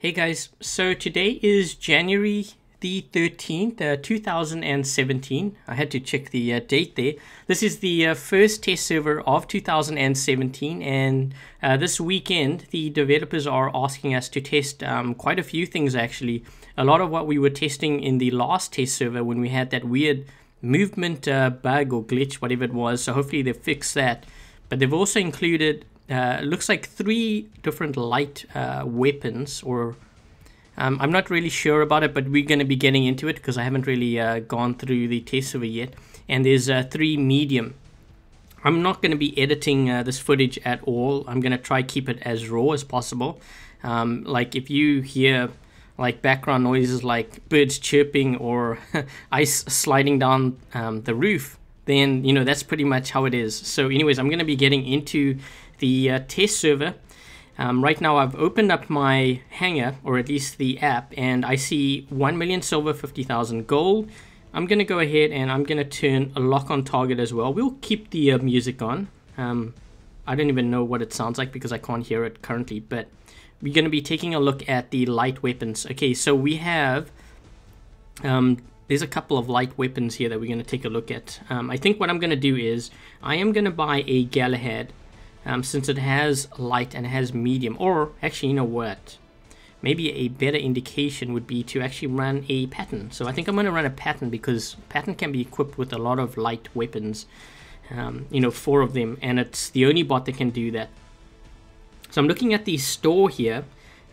Hey guys, so today is January the 13th, uh, 2017. I had to check the uh, date there. This is the uh, first test server of 2017, and uh, this weekend the developers are asking us to test um, quite a few things actually. A lot of what we were testing in the last test server when we had that weird movement uh, bug or glitch, whatever it was, so hopefully they fixed that. But they've also included uh, looks like three different light uh, weapons or um, I'm not really sure about it, but we're going to be getting into it because I haven't really uh, gone through the test server yet. And there's uh, three medium. I'm not going to be editing uh, this footage at all. I'm going to try keep it as raw as possible. Um, like if you hear like background noises like birds chirping or ice sliding down um, the roof, then you know that's pretty much how it is. So anyways, I'm going to be getting into the uh, test server. Um, right now I've opened up my hangar, or at least the app, and I see 1 million silver, 50,000 gold. I'm going to go ahead and I'm going to turn a lock on target as well. We'll keep the uh, music on. Um, I don't even know what it sounds like because I can't hear it currently, but we're going to be taking a look at the light weapons. Okay, so we have, um, there's a couple of light weapons here that we're going to take a look at. Um, I think what I'm going to do is I am going to buy a Galahad um, since it has light and it has medium. Or actually, you know what? Maybe a better indication would be to actually run a Patton So I think I'm going to run a Patton because Patton can be equipped with a lot of light weapons. Um, you know, four of them, and it's the only bot that can do that. So I'm looking at the store here.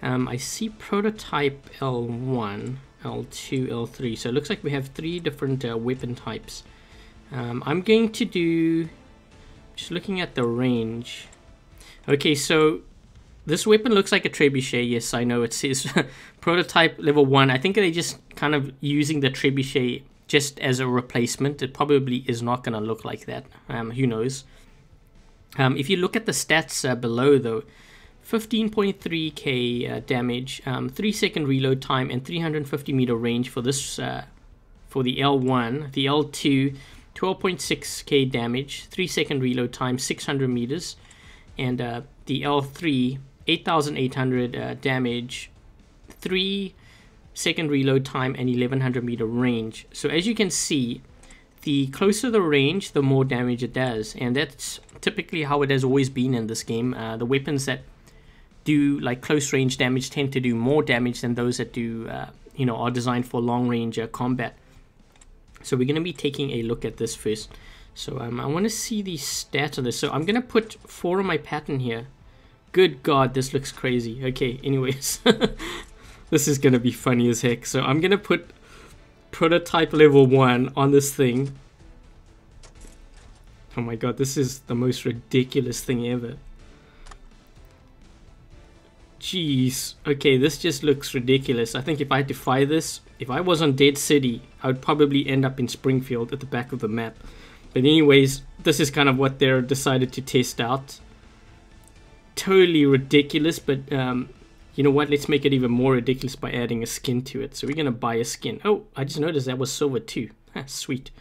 Um, I see prototype L1, L2, L3. So it looks like we have three different uh, weapon types. Um, I'm going to do just looking at the range. Okay, so this weapon looks like a trebuchet. Yes, I know it says prototype level 1. I think they're just kind of using the trebuchet just as a replacement. It probably is not going to look like that. Um, who knows? Um, if you look at the stats uh, below, though, 15.3k uh, damage, um, 3 second reload time, and 350 meter range for this uh, for the L1. The L2 12.6k damage, 3 second reload time, 600 meters, and uh, the L3, 8800 uh, damage, 3 second reload time, and 1100 meter range. So as you can see, the closer the range, the more damage it does, and that's typically how it has always been in this game. Uh, the weapons that do like close range damage tend to do more damage than those that do, uh, you know, are designed for long range uh, combat. So we're going to be taking a look at this first. So um, I want to see the stats of this. So I'm going to put four on my Patton here. Good God, this looks crazy. Okay, anyways. this is going to be funny as heck. So I'm going to put prototype level 1 on this thing. Oh my god, this is the most ridiculous thing ever. Jeez. Okay, this just looks ridiculous. I think if I had to fire this, if I was on Dead City, I would probably end up in Springfield at the back of the map. But anyways, this is kind of what they're decided to test out. Totally ridiculous, but um, you know what? Let's make it even more ridiculous by adding a skin to it. So we're going to buy a skin. Oh, I just noticed that was silver too. Sweet.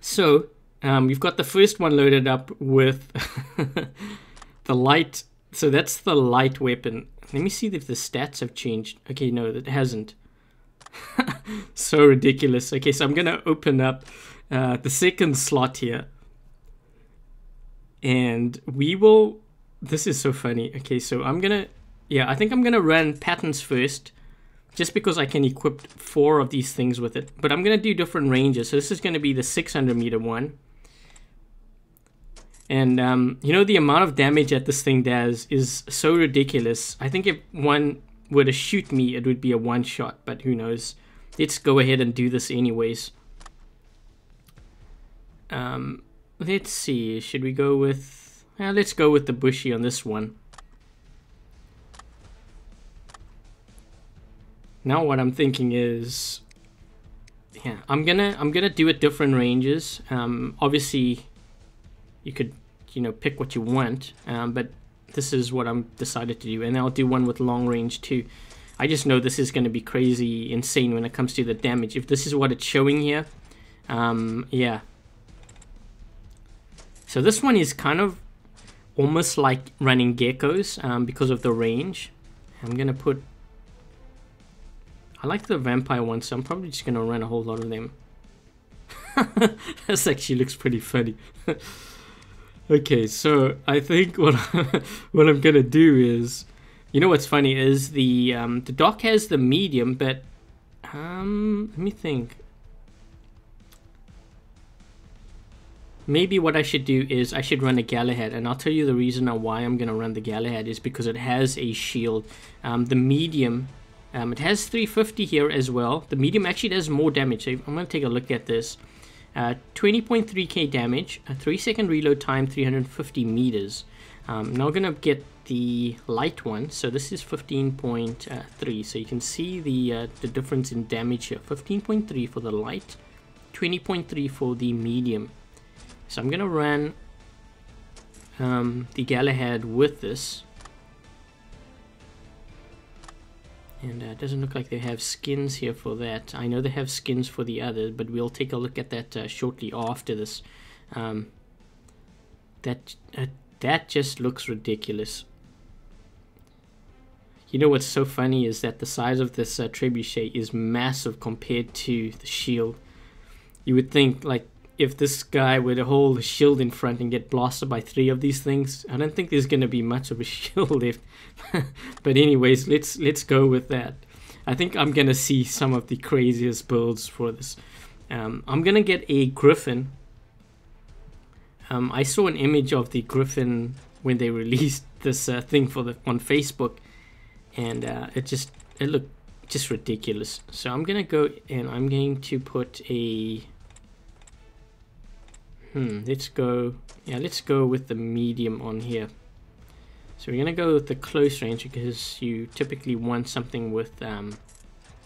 So, um, we've got the first one loaded up with the light so that's the light weapon. Let me see if the stats have changed. Okay, no, it hasn't. so ridiculous. Okay, so I'm going to open up uh, the second slot here. And we will... This is so funny. Okay, so I'm going to... Yeah, I think I'm going to run Pattons first. Just because I can equip four of these things with it. But I'm going to do different ranges. So this is going to be the 600 meter one. And um, you know the amount of damage that this thing does is so ridiculous. I think if one were to shoot me, it would be a one shot. But who knows? Let's go ahead and do this anyways. Um, let's see. Should we go with? Uh, let's go with the bushy on this one. Now what I'm thinking is, yeah, I'm gonna I'm gonna do it different ranges. Um, obviously you could you know pick what you want um, but this is what I'm decided to do and I'll do one with long range too I just know this is going to be crazy insane when it comes to the damage if this is what it's showing here um, yeah so this one is kind of almost like running Gekkos um, because of the range I'm gonna put I like the vampire one, so I'm probably just gonna run a whole lot of them. this actually looks pretty funny. okay, so I think what what I'm gonna do is, you know what's funny is the um, the Doc has the medium, but um, let me think. Maybe what I should do is I should run a Galahad, and I'll tell you the reason why I'm to run the Galahad is because it has a shield. Um, the medium, um, it has 350 here as well. The medium actually does more damage. So I'm to take a look at this. 20.3k uh, damage, a 3 second reload time, 350 meters. Um, now going to get the light one. So this is 15.3. So you can see the, uh, the difference in damage here. 15.3 for the light, 20.3 for the medium. So I'm going to run um, the Galahad with this. And uh, it doesn't look like they have skins here for that. I know they have skins for the others, but we'll take a look at that uh, shortly after this. Um, that uh, that just looks ridiculous. You know what's so funny is that the size of this uh, trebuchet is massive compared to the shield. You would think like if this guy hold a shield in front and get blasted by three of these things, I don't think there's going to be much of a shield left. but anyways, let's let's go with that. I think I'm going to see some of the craziest builds for this. Um, I'm going to get a griffin. Um, I saw an image of the griffin when they released this uh, thing for the on Facebook, and uh, it just it looked just ridiculous. So I'm gonna go and I'm going to put a Hmm, let's go, yeah, let's go with the medium on here. So we're going to go with the close range because you typically want something with, um,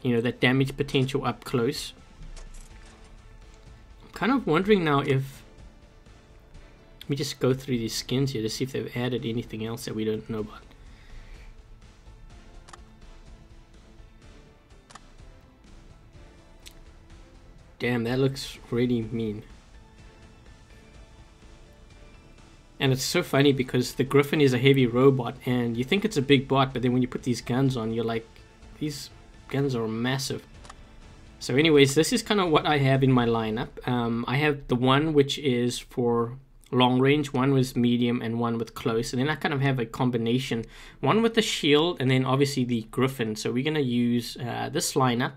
you know, that damage potential up close. I'm kind of wondering now if, let me just go through these skins here to see if they've added anything else that we don't know about. Damn, that looks really mean. And it's so funny because the Griffin is a heavy robot and you think it's a big bot, but then when you put these guns on, you're like, these guns are massive. So anyways, this is kind of what I have in my lineup. Um, I have the one which is for long range, one with medium, and one with close. And then I kind of have a combination, one with the shield, and then obviously the Griffin. So we're going to use uh, this lineup,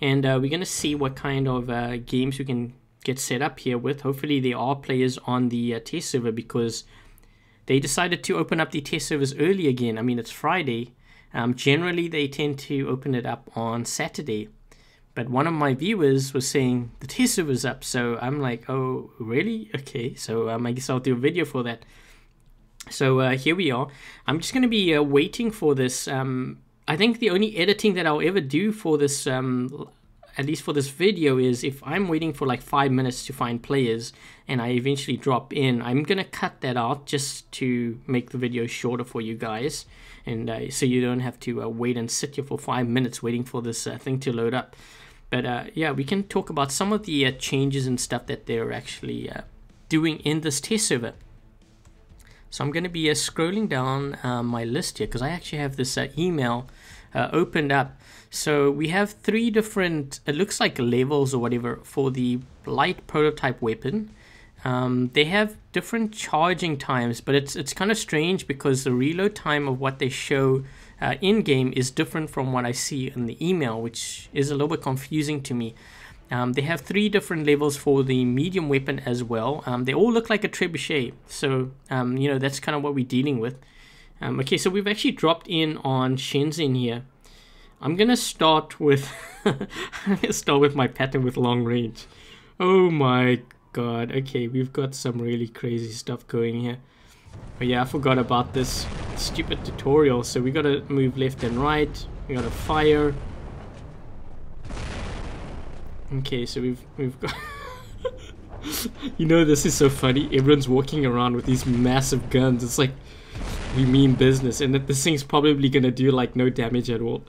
and uh, we're going to see what kind of uh, games we can get set up here with. Hopefully there are players on the uh, test server because they decided to open up the test servers early again. I mean, it's Friday. Um, generally, they tend to open it up on Saturday. But one of my viewers was saying the test server's up. So I'm like, oh, really? Okay. So um, I guess I'll do a video for that. So uh, here we are. I'm just going to be uh, waiting for this. Um, I think the only editing that I'll ever do for this um, at least for this video, is if I'm waiting for like five minutes to find players and I eventually drop in, I'm to cut that out just to make the video shorter for you guys. And uh, so you don't have to uh, wait and sit here for five minutes waiting for this uh, thing to load up. But uh, yeah, we can talk about some of the uh, changes and stuff that they're actually uh, doing in this test server. So I'm going to be scrolling down my list here because I actually have this email opened up so we have three different, it looks like levels or whatever for the light prototype weapon. Um, they have different charging times, but it's it's kind of strange because the reload time of what they show uh, in game is different from what I see in the email, which is a little bit confusing to me. Um, they have three different levels for the medium weapon as well. Um, they all look like a trebuchet, so um, you know that's kind of what we're dealing with. Um, okay, so we've actually dropped in on Shenzhen here. I'm gonna start with I'm gonna start with my Patton with long range. Oh my god. Okay, we've got some really crazy stuff going here. Oh yeah, I forgot about this stupid tutorial. So we gotta move left and right. We gotta fire. Okay, so we've we've got You know this is so funny. Everyone's walking around with these massive guns. It's like we mean business and that this thing's probably gonna do like no damage at all.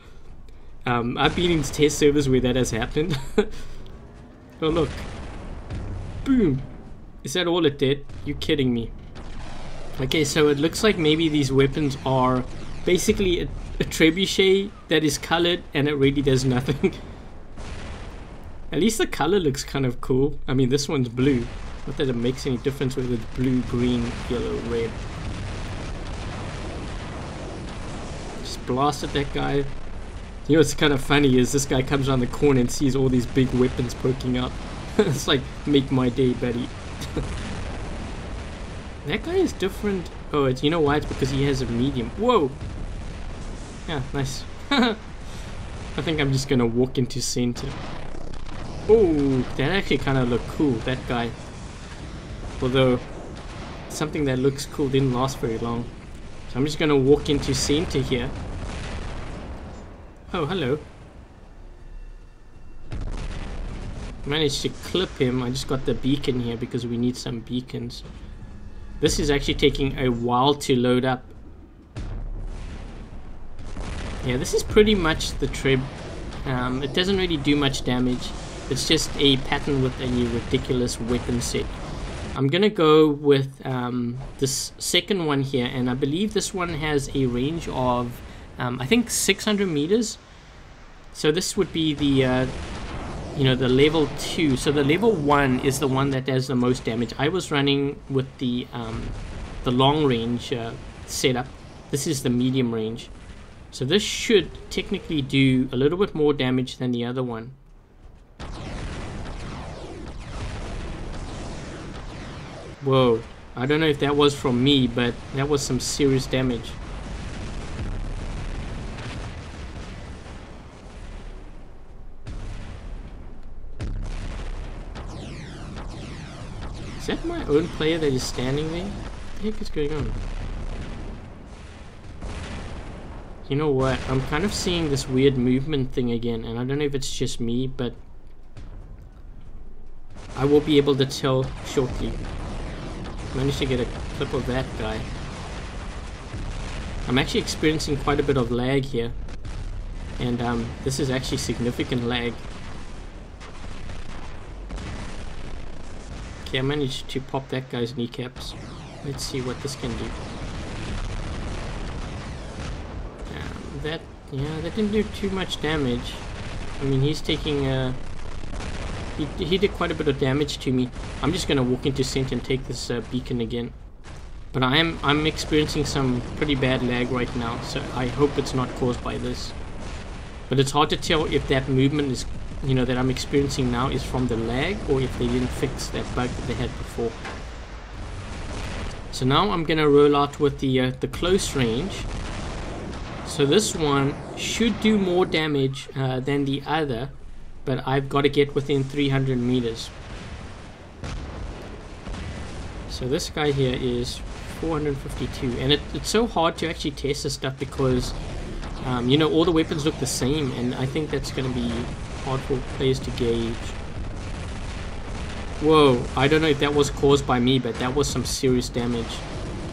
Um, I've been in test servers where that has happened. oh look. Boom. Is that all it did? You kidding me? Okay, so it looks like maybe these weapons are basically a, a trebuchet that is colored and it really does nothing. At least the color looks kind of cool. I mean, this one's blue. Not that it makes any difference whether it's blue, green, yellow, red. Blasted that guy. You know what's kind of funny is this guy comes around the corner and sees all these big weapons poking up. it's like, make my day, buddy. that guy is different. Oh, it's you know why? It's because he has a medium. Whoa! Yeah, nice. I think I'm just gonna walk into center. Oh, that actually kind of looked cool, that guy. Although, something that looks cool didn't last very long. So I'm just to walk into center here. Oh, hello. Managed to clip him. I just got the beacon here because we need some beacons. This is actually taking a while to load up. Yeah, this is pretty much the trib. Um, it doesn't really do much damage. It's just a Patton with a ridiculous weapon set. I'm gonna go with um, this second one here and I believe this one has a range of um, I think 600 meters. So this would be the uh, you know the level 2 so the level 1 is the one that does the most damage. I was running with the um, the long range uh, setup. This is the medium range. So this should technically do a little bit more damage than the other one. Whoa. I don't know if that was from me, but that was some serious damage. Is that my own player that is standing there? What the heck is going on? You know what? I'm kind of seeing this weird movement thing again, and I don't know if it's just me, but I will be able to tell shortly. Managed to get a clip of that guy. I'm actually experiencing quite a bit of lag here. And um, this is actually significant lag. Okay, I managed to pop that guy's kneecaps. Let's see what this can do. Um, that, yeah, that didn't do too much damage. I mean, he's taking a... Uh, he, he did quite a bit of damage to me. I'm just gonna walk into center and take this uh, beacon again. But I am I'm experiencing some pretty bad lag right now, so I hope it's not caused by this. But it's hard to tell if that movement is, you know, that I'm experiencing now is from the lag or if they didn't fix that bug that they had before. So now I'm gonna roll out with the uh, the close range. So this one should do more damage uh, than the other, but I've got to get within 300 meters. So this guy here is 452 and it, it's so hard to actually test this stuff because um, you know all the weapons look the same and I think that's going to be hard for players to gauge. Whoa, I don't know if that was caused by me but that was some serious damage.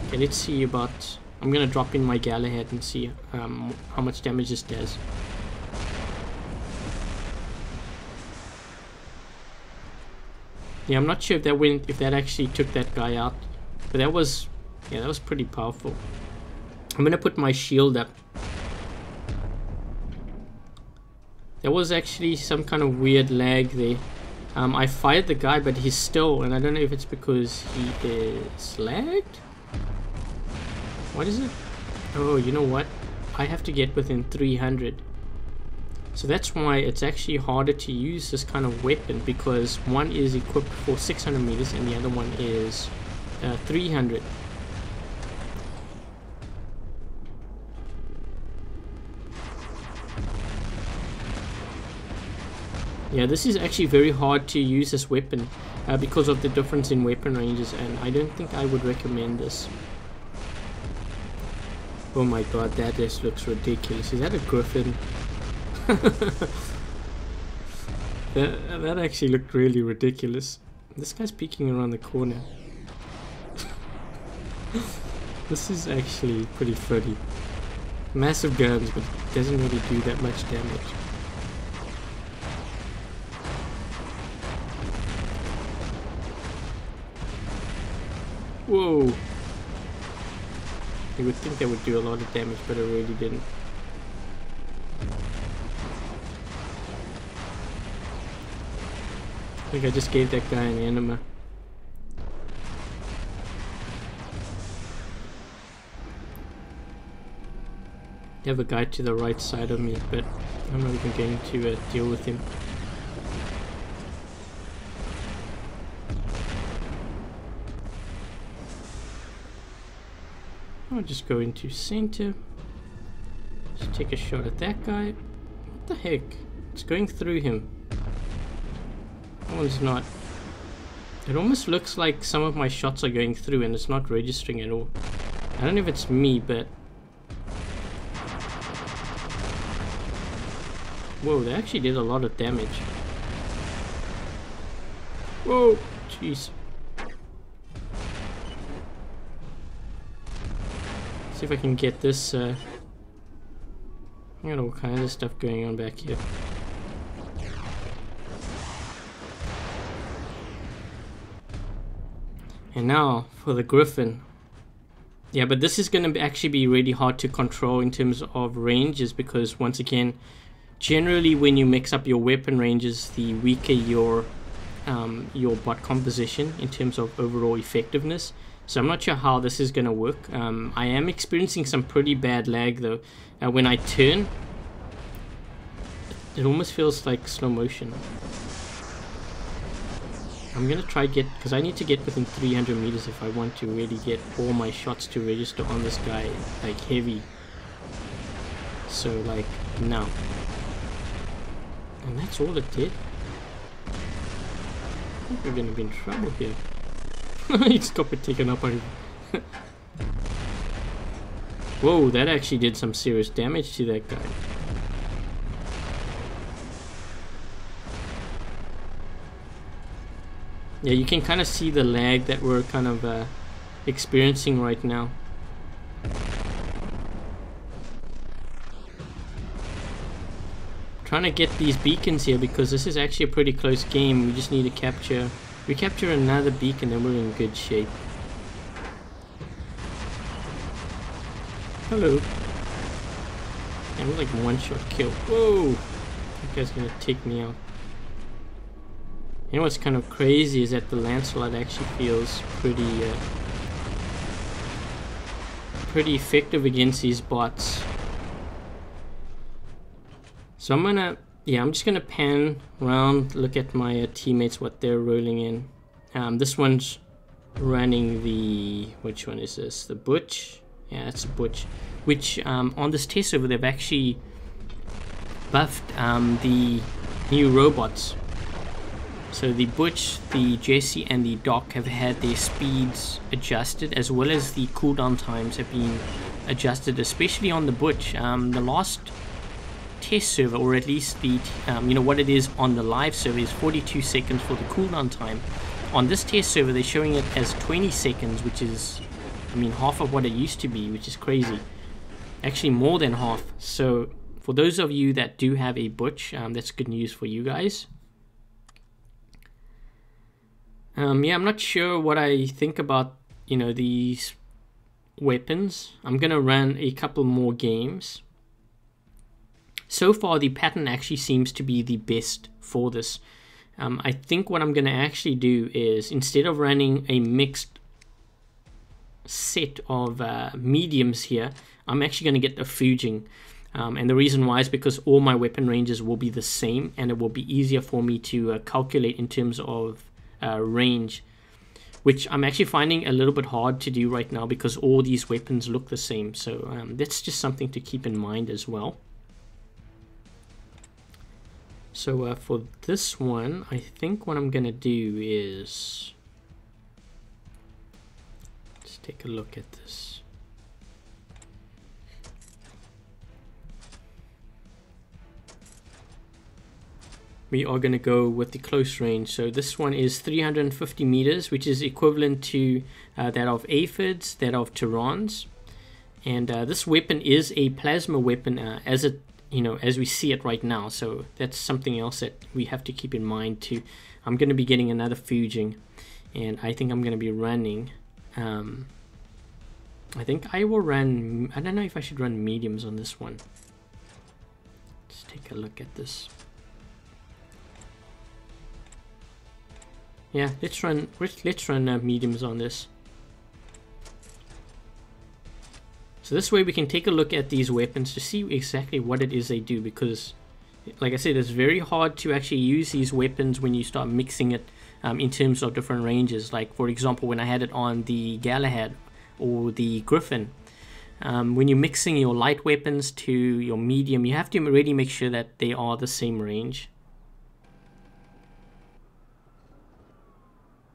Okay, let's see about... I'm to drop in my Galahad and see um, how much damage this does. Yeah, I'm not sure if that went, if that actually took that guy out. But that was, yeah, that was pretty powerful. I'm gonna put my shield up. There was actually some kind of weird lag there. Um, I fired the guy, but he's still, and I don't know if it's because he is lagged? What is it? Oh, you know what? I have to get within 300. So that's why it's actually harder to use this kind of weapon because one is equipped for 600 meters and the other one is uh, 300. Yeah, this is actually very hard to use this weapon uh, because of the difference in weapon ranges and I don't think I would recommend this. Oh my god, that just looks ridiculous. Is that a griffin? that, that actually looked really ridiculous. This guy's peeking around the corner. this is actually pretty funny. Massive guns, but doesn't really do that much damage. Whoa. You would think that would do a lot of damage, but it really didn't. I think I just gave that guy an. You have a guy to the right side of me, but I'm not even going to uh, deal with him. I'll just go into center. Just take a shot at that guy. What the heck? It's going through him. That one's not. It almost looks like some of my shots are going through and it's not registering at all. I don't know if it's me, but... Whoa, they actually did a lot of damage. Whoa, jeez. See if I can get this, uh... I got all kinds of stuff going on back here. And now for the Griffin. Yeah, but this is going to actually be really hard to control in terms of ranges because once again, generally when you mix up your weapon ranges, the weaker your um, your bot composition in terms of overall effectiveness. So I'm not sure how this is going to work. Um, I am experiencing some pretty bad lag though. Uh, when I turn, it almost feels like slow motion. I'm gonna try get because I need to get within 300 meters if I want to really get all my shots to register on this guy like heavy so like now and that's all it did I think we're gonna be in trouble here He's got it taken up on Whoa, that actually did some serious damage to that guy. Yeah, you can kind of see the lag that we're kind of uh, experiencing right now. Trying to get these beacons here because this is actually a pretty close game. We just need to capture... we capture another beacon and we're in good shape. Hello. And we're like one shot kill. Whoa! That guy's gonna take me out. Know what's kind of crazy is that the Lancelot actually feels pretty uh, pretty effective against these bots. So I'm gonna, yeah, I'm just gonna pan around, look at my uh, teammates, what they're rolling in. Um, this one's running the, which one is this? The Butch? Yeah, it's Butch. Which um, on this test over, they've actually buffed um, the new robots so the Butch, the Jesse and the Doc have had their speeds adjusted as well as the cooldown times have been adjusted especially on the Butch. Um, the last test server or at least the um, you know what it is on the live server is 42 seconds for the cooldown time. On this test server they're showing it as 20 seconds which is I mean half of what it used to be which is crazy. Actually more than half. So for those of you that do have a Butch um, that's good news for you guys. Um, yeah, I'm not sure what I think about, you know, these weapons. I'm going to run a couple more games. So far, the Patton actually seems to be the best for this. Um, I think what I'm going to actually do is, instead of running a mixed set of uh, mediums here, I'm actually going to get the Fujin. Um, and the reason why is because all my weapon ranges will be the same and it will be easier for me to uh, calculate in terms of uh, range, which I'm actually finding a little bit hard to do right now because all these weapons look the same. So um, that's just something to keep in mind as well. So uh, for this one, I think what I'm going to do is... Let's take a look at this. we are going to go with the close range. So this one is 350 meters, which is equivalent to uh, that of aphids, that of Tarans. And uh, this weapon is a plasma weapon uh, as it, you know, as we see it right now. So that's something else that we have to keep in mind too. I'm going to be getting another Fujin, and I think I'm going to be running um, I think I will run, I don't know if I should run mediums on this one. Let's take a look at this. Yeah, let's run, let's run uh, mediums on this. So this way we can take a look at these weapons to see exactly what it is they do because like I said, it's very hard to actually use these weapons when you start mixing it um, in terms of different ranges. Like for example, when I had it on the Galahad or the Griffin, um, when you're mixing your light weapons to your medium, you have to really make sure that they are the same range.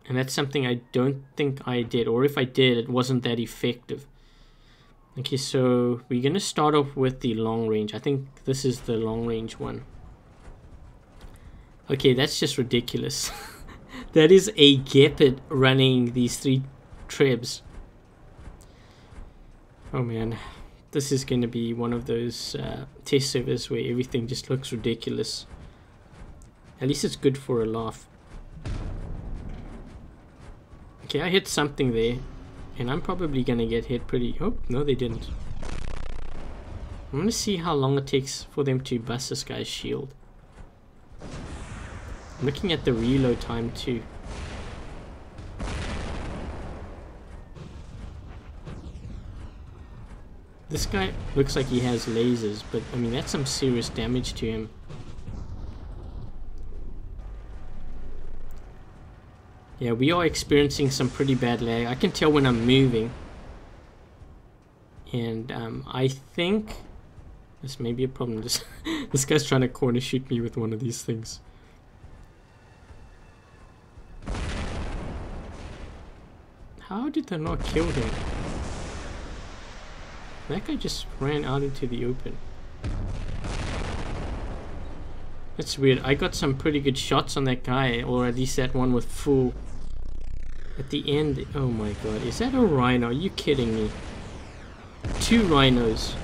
And that's something I don't think I did, or if I did, it wasn't that effective. Okay, so we're going to start off with the long range. I think this is the long range one. Okay, that's just ridiculous. that is a Gepard running these three trebs. Oh man, this is going to be one of those uh, test servers where everything just looks ridiculous. At least it's good for a laugh. Okay, I hit something there. And I'm probably gonna get hit pretty... Oh, no they didn't. I'm gonna see how long it takes for them to bust this guy's shield. I'm looking at the reload time too. This guy looks like he has lasers, but I mean that's some serious damage to him. Yeah, we are experiencing some pretty bad lag. I can tell when I'm moving. And um, I think this may be a problem. This, this guy's trying to corner shoot me with one of these things. How did they not kill him? That guy just ran out into the open. That's weird. I got some pretty good shots on that guy, or at least that one with full at the end, oh my god, is that a rhino? Are you kidding me? Two rhinos.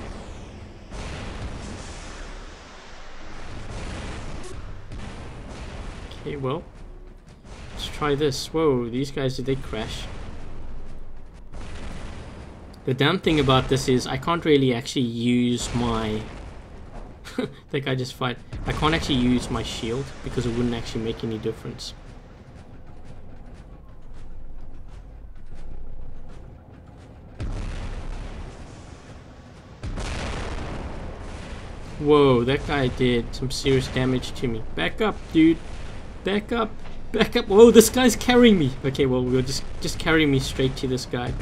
Okay, well, let's try this. Whoa, these guys, did they crash? The damn thing about this is I can't really actually use my... that guy just fight. I can't actually use my shield because it wouldn't actually make any difference. Whoa, that guy did some serious damage to me. Back up, dude. Back up. Back up. Whoa, this guy's carrying me. Okay, well, we'll just, just carry me straight to this guy.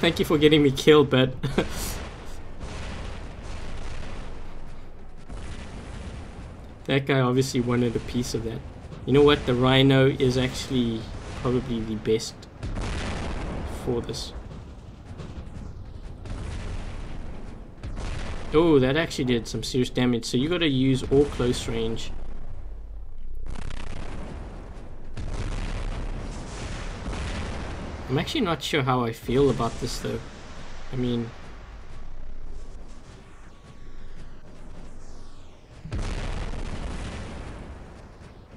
Thank you for getting me killed, but... that guy obviously wanted a piece of that. You know what? The Rhino is actually probably the best for this. Oh, that actually did some serious damage. So you got to use all close range. I'm actually not sure how I feel about this though. I mean...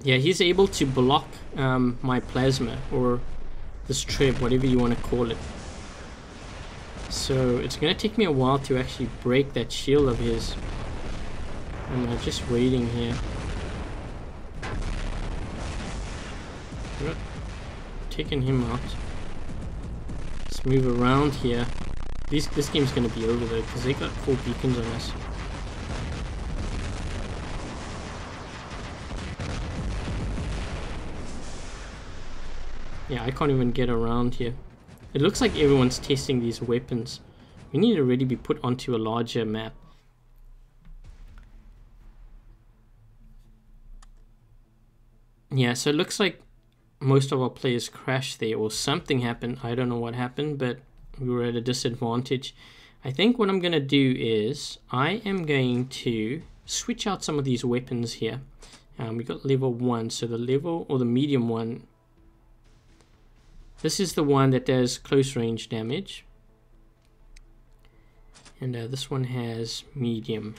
Yeah, he's able to block um, my plasma or the strip, whatever you want to call it. So it's gonna take me a while to actually break that shield of his. I'm uh, just waiting here. Taking him out. Let's move around here. This this game's gonna be over though, because they got four beacons on us. Yeah, I can't even get around here. It looks like everyone's testing these weapons. We need to really be put onto a larger map. Yeah, so it looks like most of our players crashed there or something happened. I don't know what happened, but we were at a disadvantage. I think what I'm going to do is I am going to switch out some of these weapons here. Um, we got level 1, so the level or the medium one this is the one that does close range damage. And uh, this one has medium.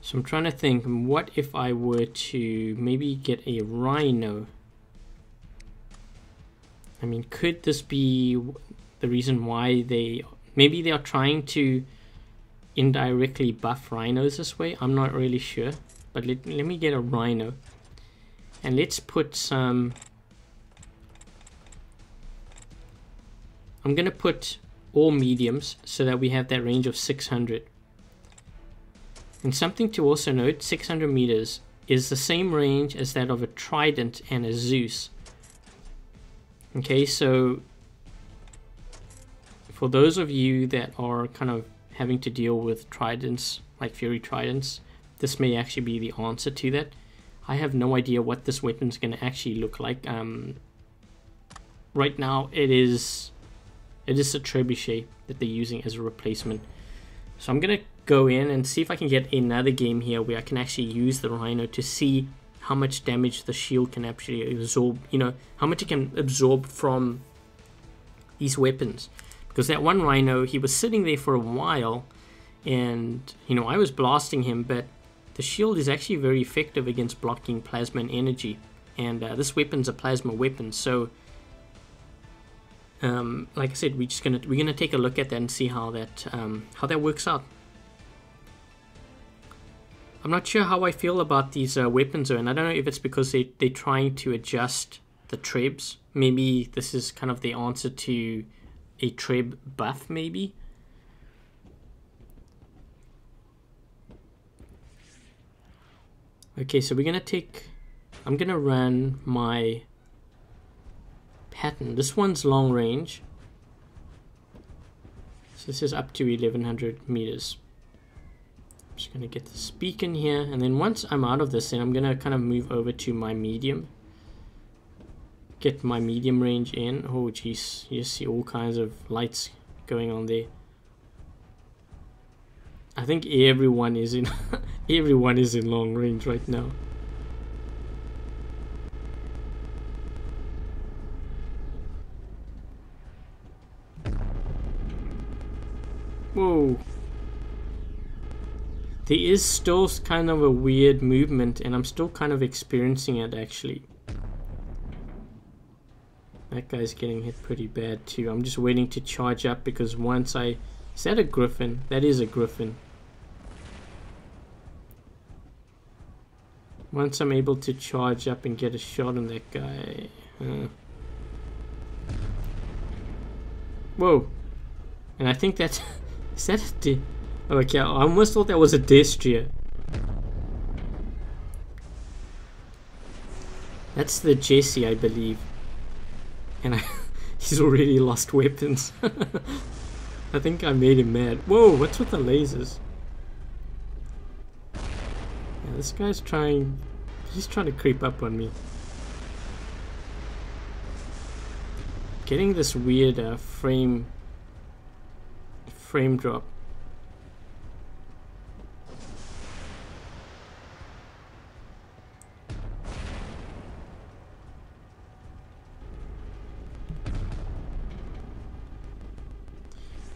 So I'm trying to think, what if I were to maybe get a rhino? I mean, could this be the reason why they maybe they are trying to indirectly buff rhinos this way? I'm not really sure, but let, let me get a rhino and let's put some I'm gonna put all mediums so that we have that range of 600 and something to also note 600 meters is the same range as that of a trident and a Zeus. Okay so for those of you that are kind of having to deal with tridents like fury tridents this may actually be the answer to that. I have no idea what this weapon is going to actually look like. Um, right now, it is it is a trebuchet that they're using as a replacement. So I'm going to go in and see if I can get another game here where I can actually use the Rhino to see how much damage the shield can actually absorb, you know, how much it can absorb from these weapons. Because that one Rhino, he was sitting there for a while and, you know, I was blasting him, but the shield is actually very effective against blocking plasma and energy, and uh, this weapon's a plasma weapon. So, um, like I said, we're just gonna we're gonna take a look at that and see how that um, how that works out. I'm not sure how I feel about these uh, weapons, and I don't know if it's because they they're trying to adjust the trebs. Maybe this is kind of the answer to a treb buff, maybe. Okay, so we're gonna take, I'm gonna run my Patton. This one's long range. So this is up to 1100 meters. I'm just gonna get the beacon here, and then once I'm out of this, then I'm gonna kind of move over to my medium. Get my medium range in. Oh jeez, you see all kinds of lights going on there. I think everyone is in everyone is in long range right now. Whoa. There is still kind of a weird movement and I'm still kind of experiencing it actually. That guy's getting hit pretty bad too. I'm just waiting to charge up because once I... Is that a griffin? That is a griffin. Once I'm able to charge up and get a shot on that guy. Uh. Whoa. And I think that's... is that a... De okay, I almost thought that was a Destrier. That's the Jesse, I believe. And I, he's already lost weapons. I think I made him mad. Whoa, what's with the lasers? this guy's trying... He's trying to creep up on me. Getting this weird uh, frame... Frame drop.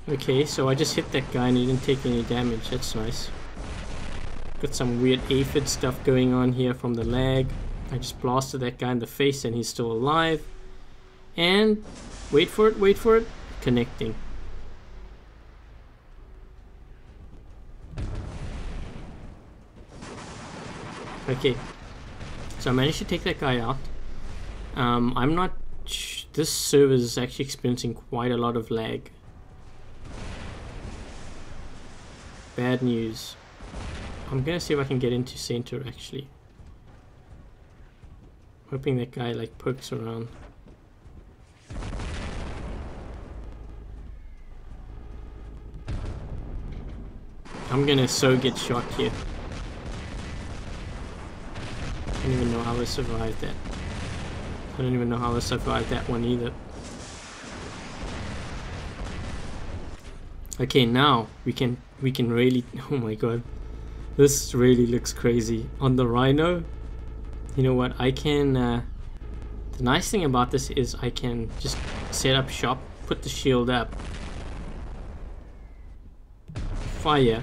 Okay, so I just hit that guy and he didn't take any damage. That's nice. Got some weird aphid stuff going on here from the lag. I just blasted that guy in the face and he's still alive. And wait for it, wait for it. Connecting. Okay. So I managed to take that guy out. Um, I'm not... This server is actually experiencing quite a lot of lag. Bad news. I'm gonna see if I can get into center actually. Hoping that guy like pokes around. I'm gonna so get shot here. I don't even know how I survived that. I don't even know how I survived that one either. Okay, now we can we can really oh my god. This really looks crazy. On the Rhino, you know what, I can... Uh, the nice thing about this is I can just set up shop, put the shield up, fire,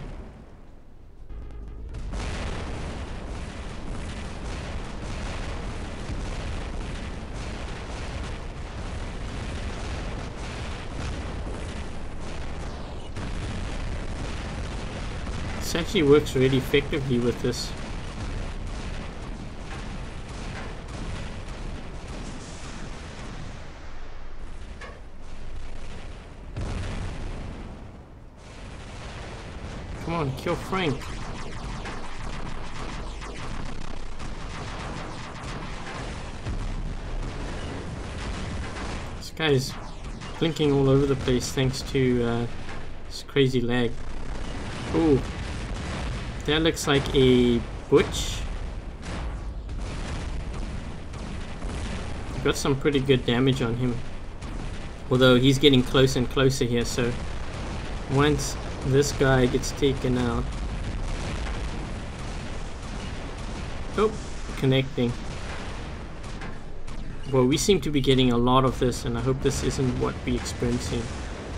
This actually works really effectively with this. Come on, kill Frank. This guy's blinking all over the place thanks to uh, this crazy lag. Ooh, that looks like a butch. Got some pretty good damage on him. Although he's getting closer and closer here, so once this guy gets taken out. Oh, connecting. Well, we seem to be getting a lot of this, and I hope this isn't what we're experiencing,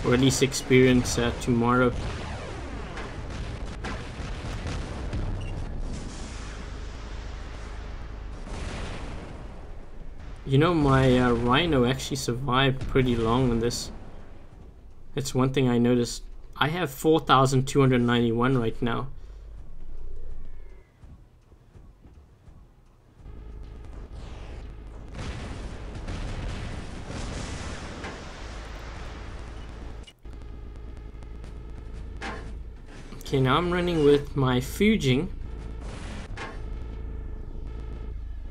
or at least experience uh, tomorrow. You know, my uh, Rhino actually survived pretty long on this. That's one thing I noticed. I have 4,291 right now. Okay, now I'm running with my Fujin.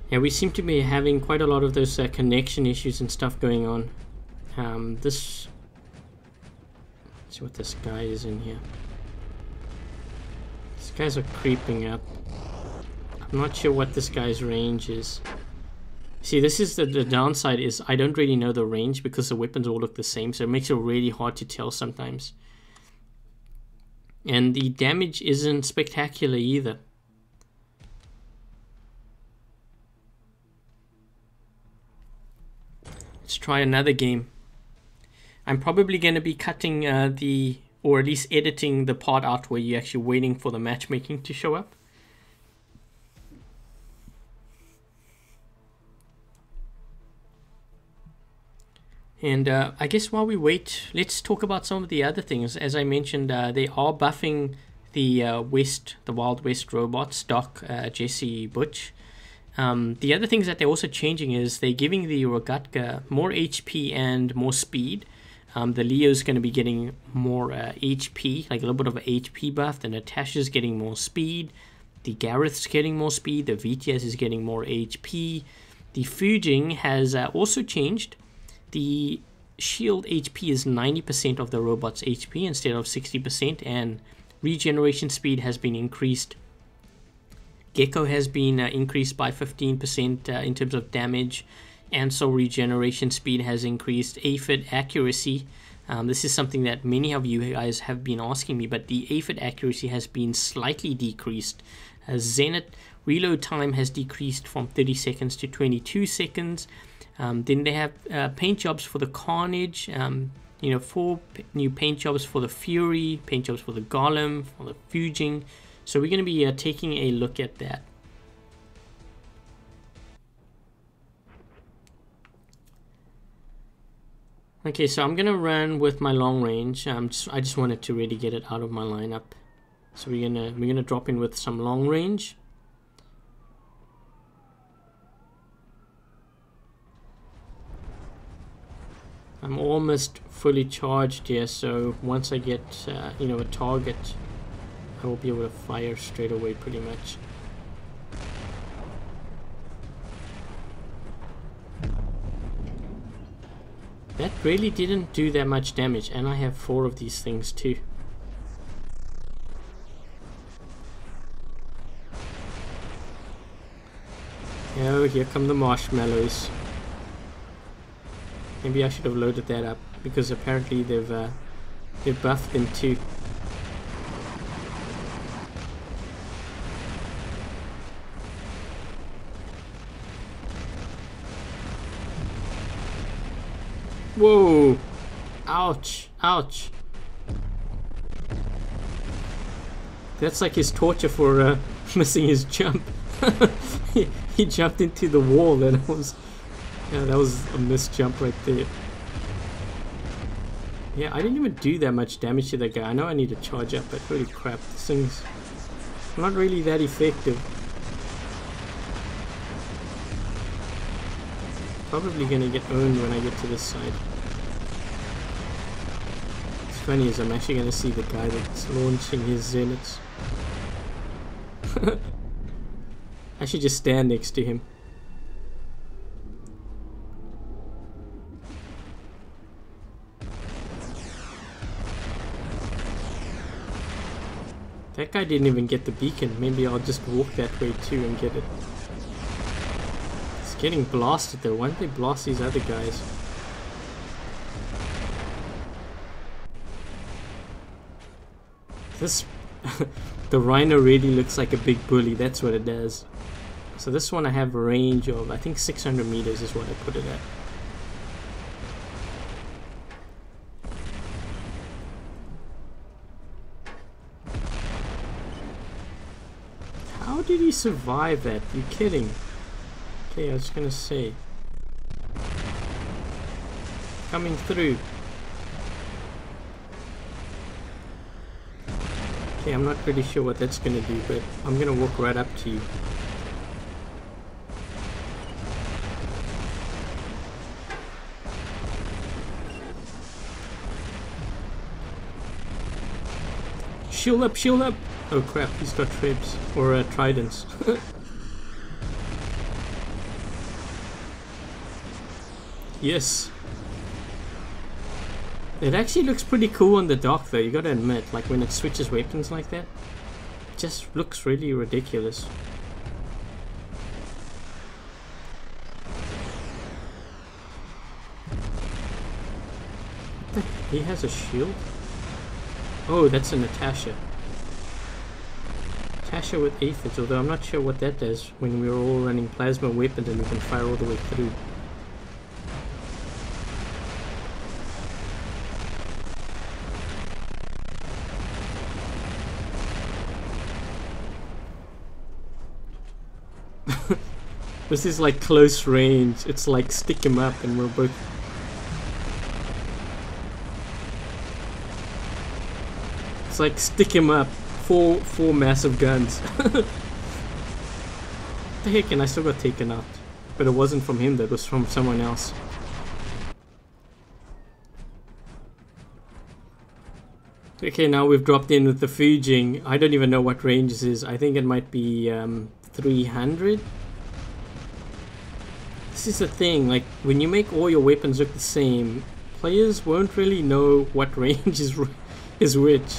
Yeah, we seem to be having quite a lot of those uh, connection issues and stuff going on. Um, this see what this guy is in here. These guys are creeping up. I'm not sure what this guy's range is. See, this is the, the downside is I don't really know the range because the weapons all look the same, so it makes it really hard to tell sometimes. And the damage isn't spectacular either. Let's try another game. I'm probably going to be cutting uh, the, or at least editing the part out where you're actually waiting for the matchmaking to show up. And uh, I guess while we wait, let's talk about some of the other things. As I mentioned, uh, they are buffing the uh, West, the Wild West robots, Doc, uh, Jesse, Butch. Um, the other things that they're also changing is they're giving the Rogatka more HP and more speed. Um, the Leo's going to be getting more uh, HP, like a little bit of an HP buff. The Natasha's getting more speed. The Gareth's getting more speed. The VTS is getting more HP. The Fujin has uh, also changed. The shield HP is 90% of the robot's HP instead of 60%, and regeneration speed has been increased. Gekko has been uh, increased by 15% uh, in terms of damage and so regeneration speed has increased. Aphid accuracy, um, this is something that many of you guys have been asking me, but the aphid accuracy has been slightly decreased. Uh, Zenith reload time has decreased from 30 seconds to 22 seconds. Um, then they have uh, paint jobs for the Carnage. Um, you know, four new paint jobs for the Fury, paint jobs for the Golem, for the Fujin. So we're going to be uh, taking a look at that. Okay, so I'm gonna run with my long range. Um, just, I just wanted to really get it out of my lineup. So we're gonna we're gonna drop in with some long range. I'm almost fully charged here, so once I get uh, you know a target, I will be able to fire straight away pretty much. That really didn't do that much damage, and I have four of these things too. Oh, here come the marshmallows. Maybe I should have loaded that up, because apparently they've, uh, they've buffed them too. Whoa! Ouch! Ouch! That's like his torture for uh, missing his jump. he, he jumped into the wall and it was... Yeah, that was a missed jump right there. Yeah, I didn't even do that much damage to that guy. I know I need to charge up, but holy crap, this thing's Not really that effective. Probably gonna get owned when I get to this side. It's funny is I'm actually gonna see the guy that's launching his zeniths. I should just stand next to him. That guy didn't even get the beacon. Maybe I'll just walk that way too and get it. Getting blasted though. Why don't they blast these other guys? This... the Rhino really looks like a big bully. That's what it does. So this one I have a range of, I think 600 meters is what I put it at. How did he survive that? You kidding? Okay, I was gonna say. Coming through. Okay, I'm not really sure what that's gonna do, but I'm gonna walk right up to you. Shield up, shield up! Oh crap, he's got Trebs. Or uh, Tridents. yes. It actually looks pretty cool on the dock though, you gotta admit. Like when it switches weapons like that. Just looks really ridiculous. He has a shield? Oh, that's a Natasha. Natasha with aphids, although I'm not sure what that does when we're all running plasma weapons and we can fire all the way through. This is like close range. It's like stick him up and we're both It's like stick him up. Four four massive guns. the heck, and I still got taken out. But it wasn't from him, that was from someone else. Okay, now we've dropped in with the Fujin. I don't even know what range this is. I think it might be um, 300. This is the thing, like, when you make all your weapons look the same, players won't really know what range is, is which.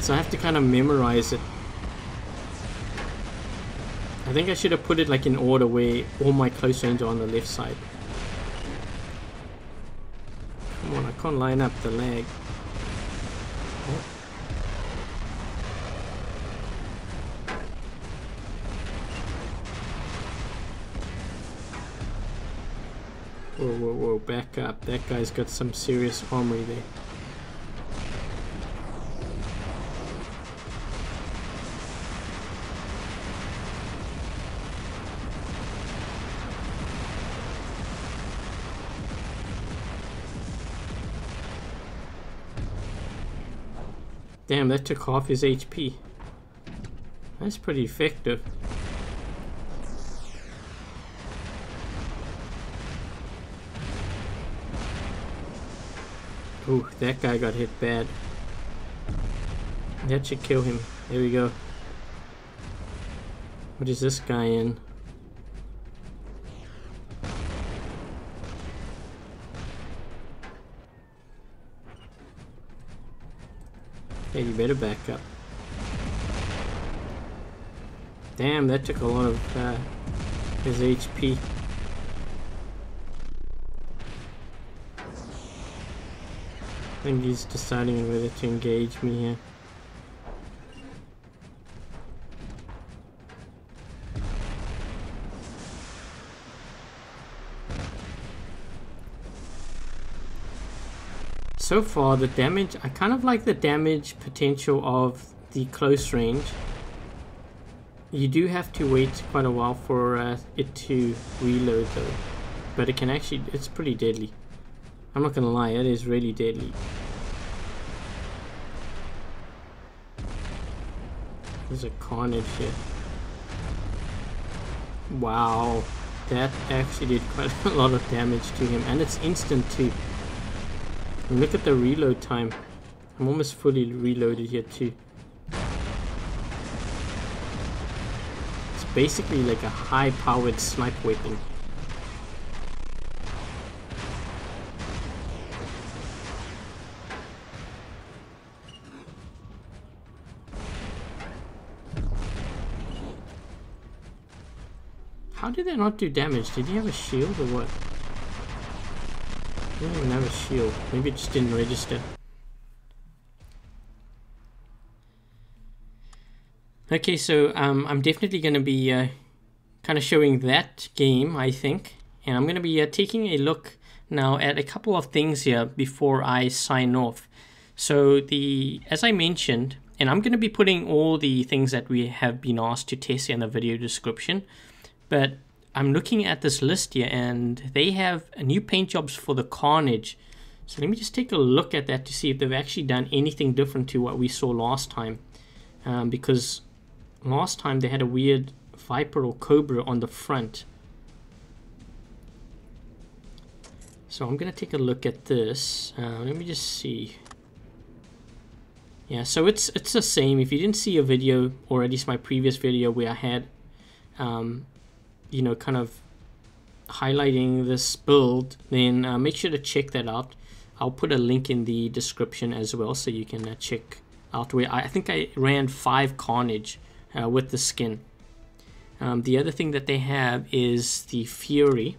So I have to kind of memorize it. I think I should have put it like in order where all my close range are on the left side. Come on, I can't line up the lag. Whoa, whoa, whoa, back up. That guy's got some serious armory there. Damn, that took half his HP. That's pretty effective. Ooh, that guy got hit bad. That should kill him. There we go. What is this guy in? Okay, you better back up. Damn, that took a lot of uh, his HP. Think he's deciding whether to engage me here. so far the damage, I kind of like the damage potential of the close range. You do have to wait quite a while for uh, it to reload though. But it can actually, it's pretty deadly. I'm not gonna lie, it is really deadly. There's a carnage here. Wow. That actually did quite a lot of damage to him. And it's instant too. And look at the reload time. I'm almost fully reloaded here too. It's basically like a high-powered snipe weapon. How did that not do damage? Did he have a shield or what? He didn't even have a shield. Maybe it just didn't register. Okay, so um, I'm definitely going to be uh, kind of showing that game, I think. And I'm going to be uh, taking a look now at a couple of things here before I sign off. So the, as I mentioned, and I'm going to be putting all the things that we have been asked to test in the video description. But I'm looking at this list here and they have new paint jobs for the Carnage. So let me just take a look at that to see if they've actually done anything different to what we saw last time. Um, because last time they had a weird Viper or Cobra on the front. So I'm going to take a look at this. Uh, let me just see. Yeah, so it's it's the same. If you didn't see a video, or at least my previous video where I had um, you know, kind of highlighting this build, then uh, make sure to check that out. I'll put a link in the description as well so you can uh, check out where I, I, think I ran five Carnage uh, with the skin. Um, the other thing that they have is the Fury.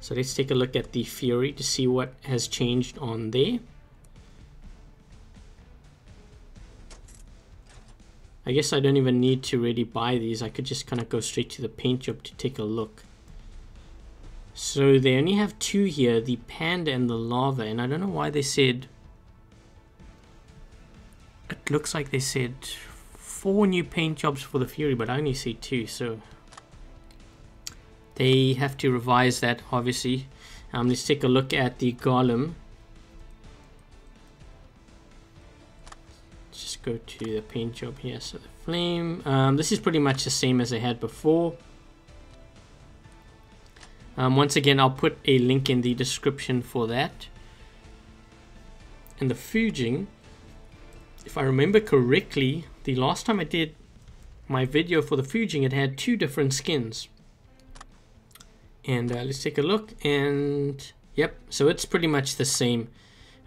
So let's take a look at the Fury to see what has changed on there. I guess I don't even need to really buy these. I could just kind of go straight to the paint job to take a look. So they only have two here, the Panda and the Lava, and I don't know why they said... It looks like they said four new paint jobs for the Fury, but I only see two, so... They have to revise that, obviously. Um, let's take a look at the Golem. Go to the paint job here. So the flame, um, this is pretty much the same as I had before. Um, once again, I'll put a link in the description for that. And the Fujin, if I remember correctly, the last time I did my video for the Fujin, it had two different skins. And uh, let's take a look and yep, so it's pretty much the same.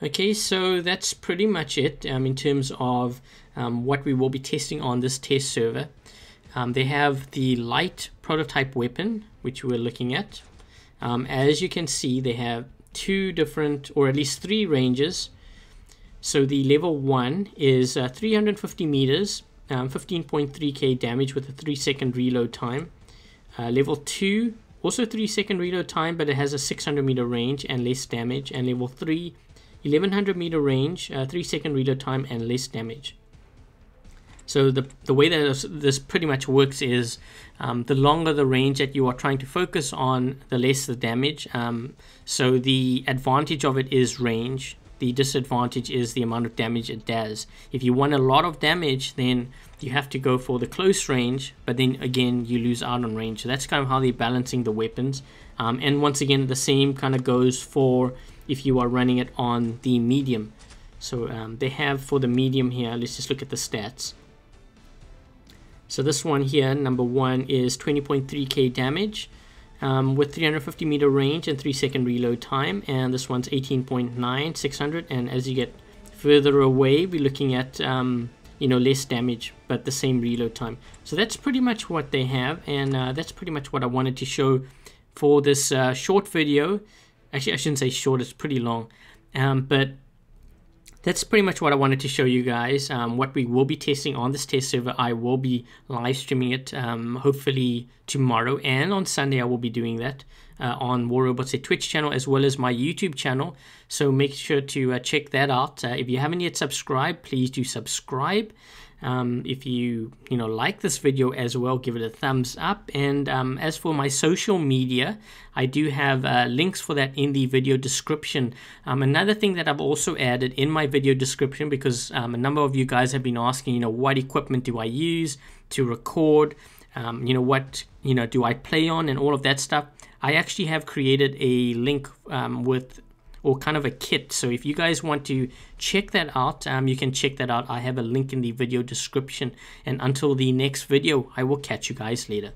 Okay, so that's pretty much it um, in terms of um, what we will be testing on this test server. Um, they have the light prototype weapon, which we're looking at. Um, as you can see, they have two different, or at least three ranges. So the level 1 is uh, 350 meters, 15.3k um, damage with a 3 second reload time. Uh, level 2, also 3 second reload time, but it has a 600 meter range and less damage. And level 3 1100 meter range, uh, 3 second reload time, and less damage. So the, the way that this pretty much works is um, the longer the range that you are trying to focus on, the less the damage. Um, so the advantage of it is range. The disadvantage is the amount of damage it does. If you want a lot of damage, then you have to go for the close range, but then again, you lose out on range. So that's kind of how they're balancing the weapons. Um, and once again, the same kind of goes for if you are running it on the medium. So um, they have for the medium here, let's just look at the stats. So this one here, number one, is 20.3k damage um, with 350 meter range and 3 second reload time. And this one's 18.9, 600. And as you get further away, we're looking at, um, you know, less damage, but the same reload time. So that's pretty much what they have. And uh, that's pretty much what I wanted to show for this uh, short video. Actually, I shouldn't say short, it's pretty long. Um, but that's pretty much what I wanted to show you guys. Um, what we will be testing on this test server, I will be live streaming it um, hopefully tomorrow and on Sunday I will be doing that. uh, on War Robots Twitch channel as well as my YouTube channel. So make sure to uh, check that out. Uh, if you haven't yet subscribed, please do subscribe. Um, if you you know like this video as well, give it a thumbs up. And um, as for my social media, I do have uh, links for that in the video description. Um, another thing that I've also added in my video description because um, a number of you guys have been asking, you know, what equipment do I use to record? Um, you know, what you know do I play on and all of that stuff. I actually have created a link um, with or kind of a kit. So if you guys want to check that out, um, you can check that out. I have a link in the video description. And until the next video, I will catch you guys later.